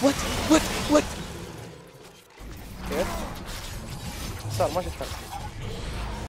What? What? What? Yes? صار ما شفت